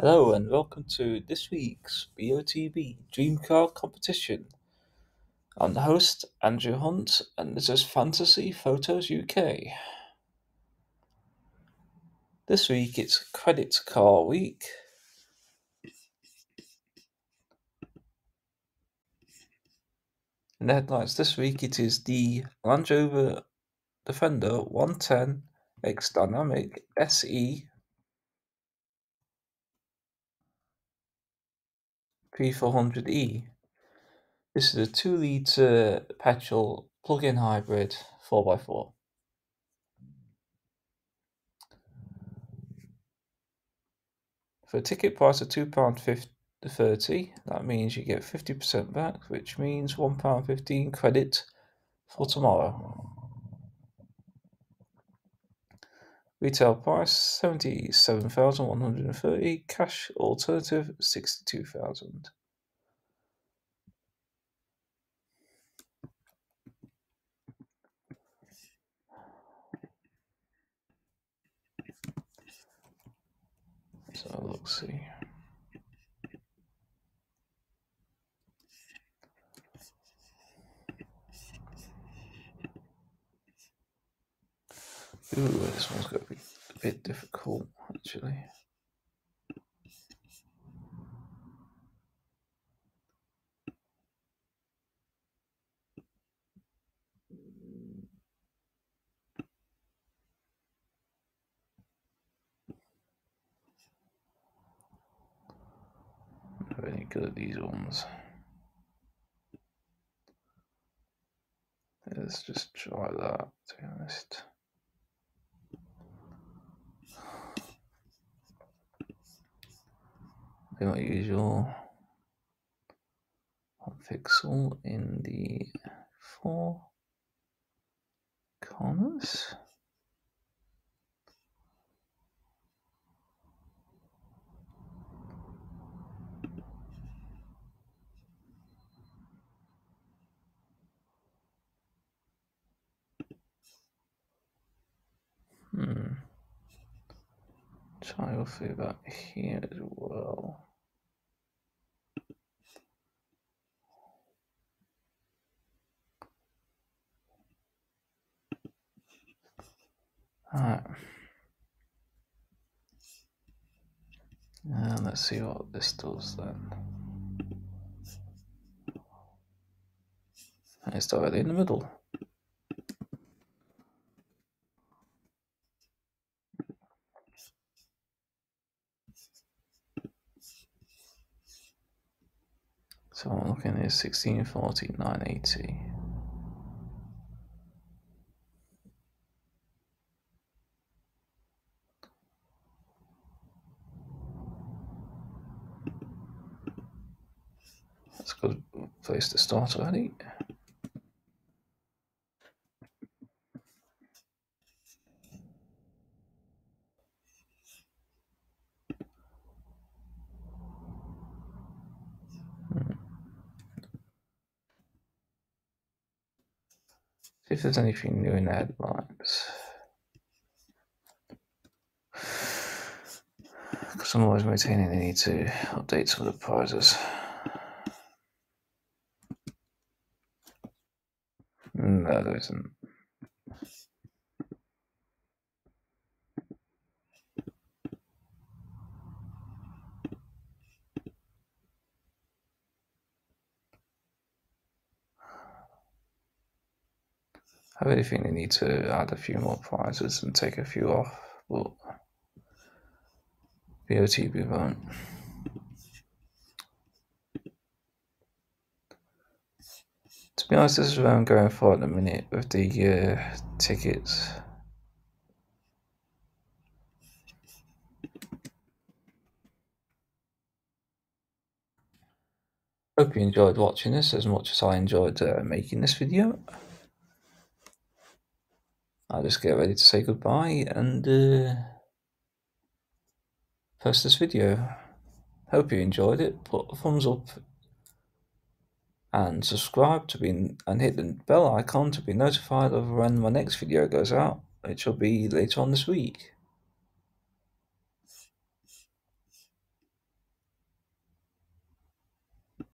Hello and welcome to this week's BOTB Dream Car Competition. I'm the host, Andrew Hunt, and this is Fantasy Photos UK. This week it's Credit Car Week. In the headlines this week it is the Land Rover Defender 110 X Dynamic SE P400E. This is a 2 litre petrol plug in hybrid 4x4. For a ticket price of £2.30, that means you get 50% back, which means £1.15 credit for tomorrow. Retail price 77,130, cash alternative 62,000. So let's see. Ooh, this one's going to be a bit difficult, actually. Not any good at these ones. Let's just try that, to be honest. Do my usual one pixel in the four corners. Hmm. Try through that here as well. Alright. And let's see what this does then. It's directly in the middle. So I'm looking at 1640, 980. That's a good place to start already. If there's anything new in the headlines. Because I'm always maintaining the need to update some of the prizes. No, there isn't. I really think they need to add a few more prizes and take a few off, but BOTB won't. To be honest, this is where I'm going for at the minute with the uh, tickets. Hope you enjoyed watching this as much as I enjoyed uh, making this video. I'll just get ready to say goodbye and uh, post this video. Hope you enjoyed it. Put a thumbs up and subscribe to be and hit the bell icon to be notified of when my next video goes out, which will be later on this week.